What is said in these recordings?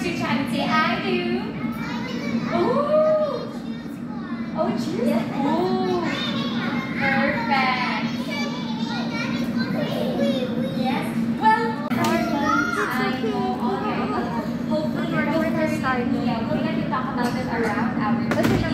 To you're to say. I do. Ooh. Oh, cheers. Yeah. Perfect. Yes. Well, are. Yeah, we're going to talk about this around our.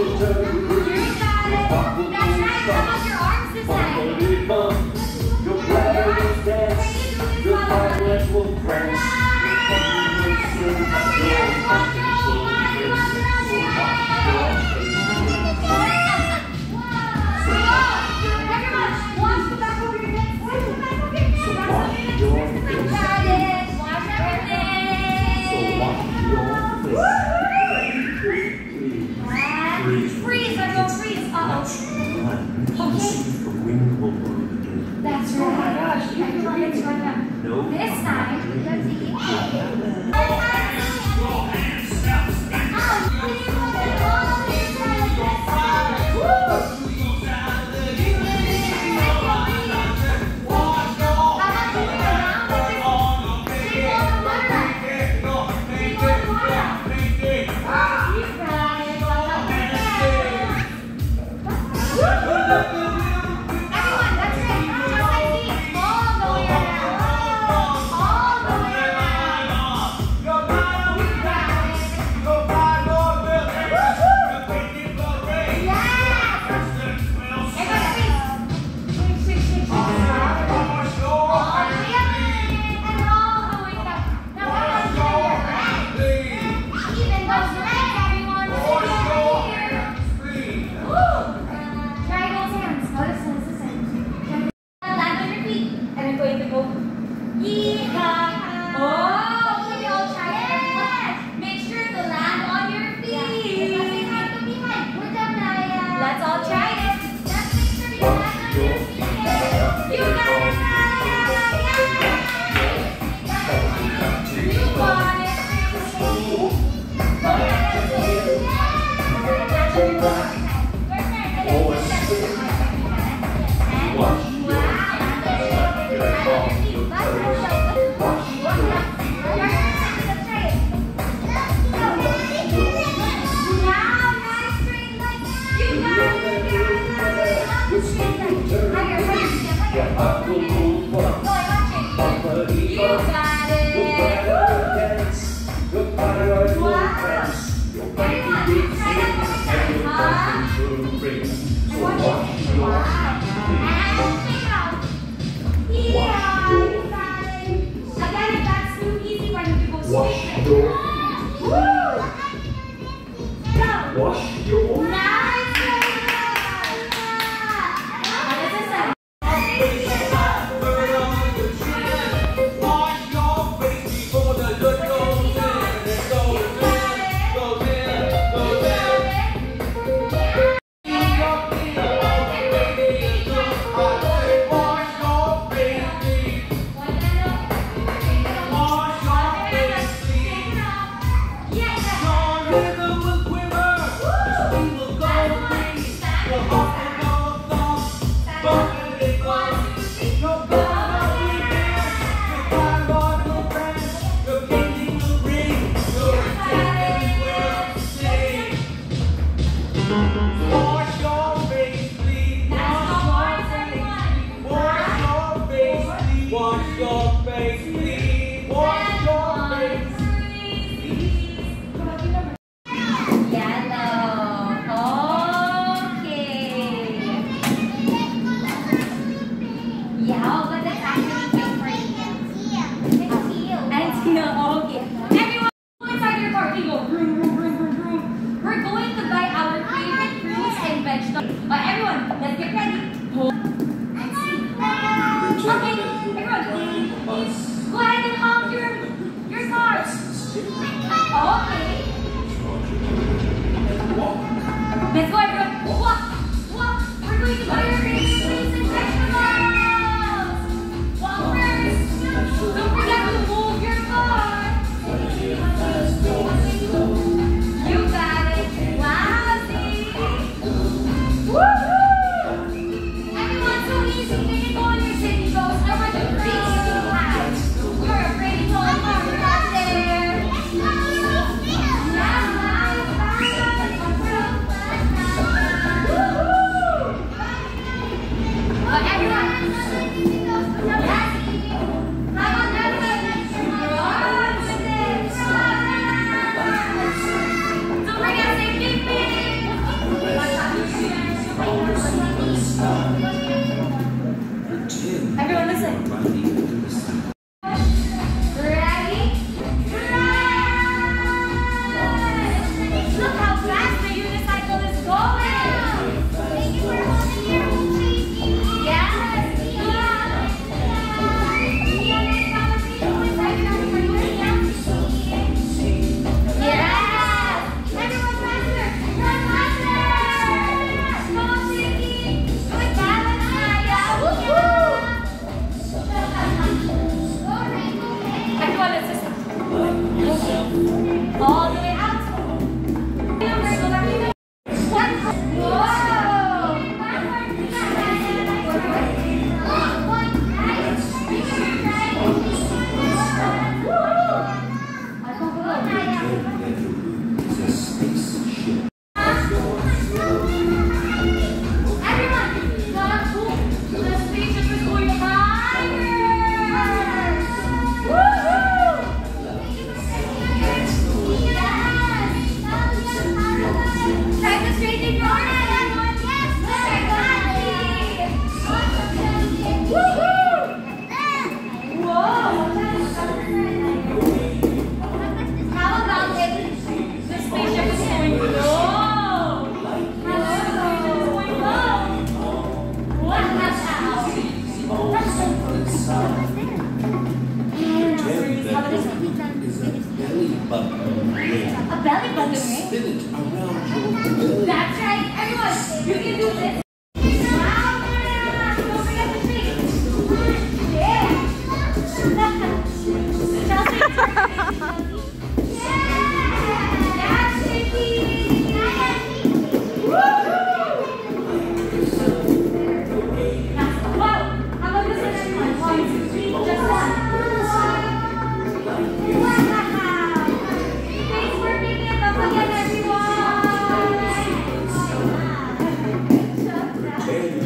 Thank you. 我喜欢。Dạo.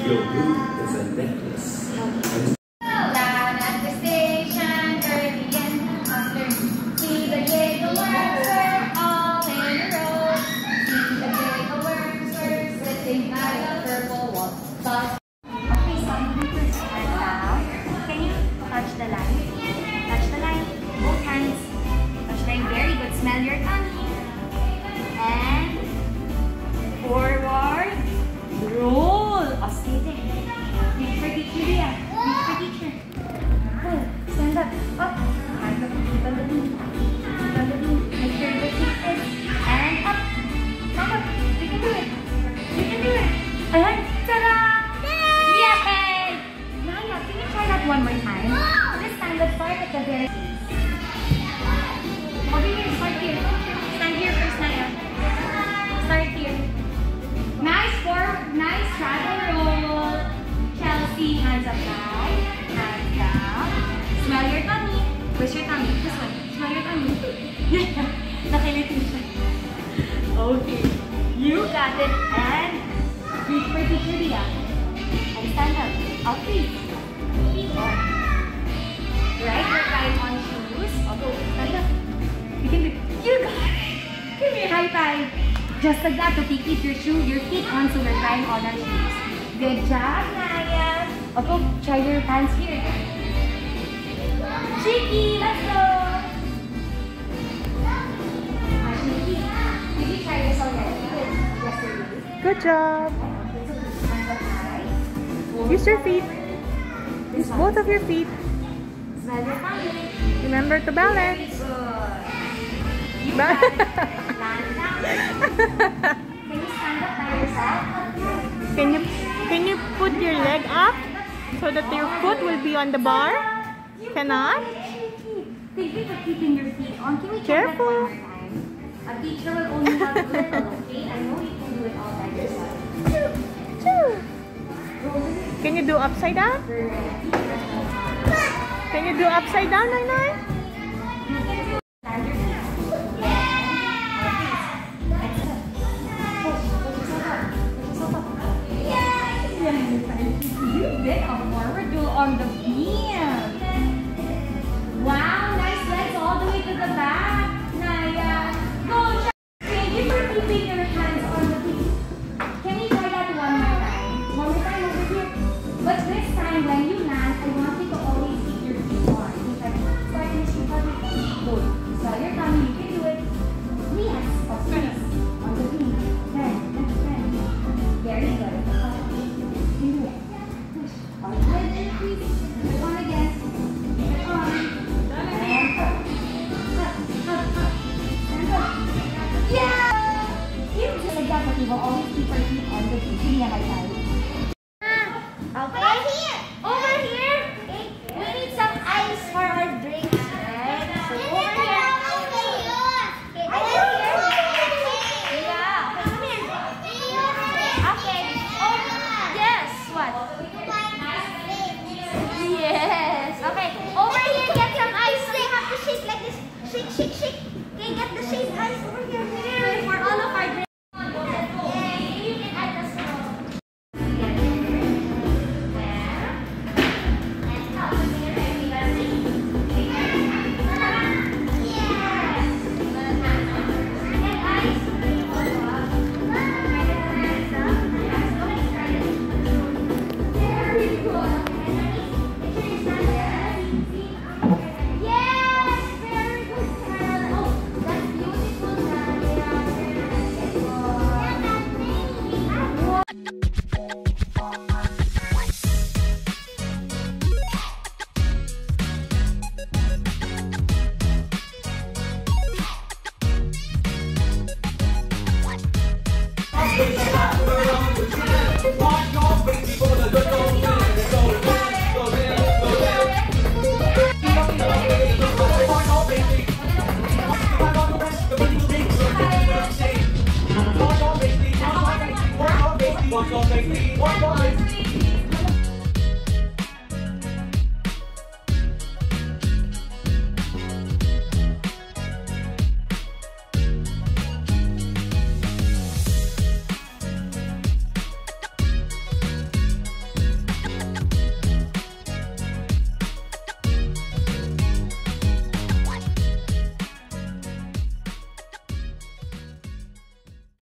Your boot is a necklace. Just like that, Toti, keep your shoe, your feet on so we're trying all our shoes. Good job, Naia. Okay, try your pants here. Chiki, let's go. Ah, try. Good job. Use your feet. Use both of your feet. Remember to balance. Can you stand up by yourself? Can you put your leg up so that your foot will be on the bar? Cannot? Thank you for keeping your feet on. Can we Careful. A teacher will only have a little, okay? I know you can do it all by yourself. Can you do upside down? Can you do upside down, Nai Nai?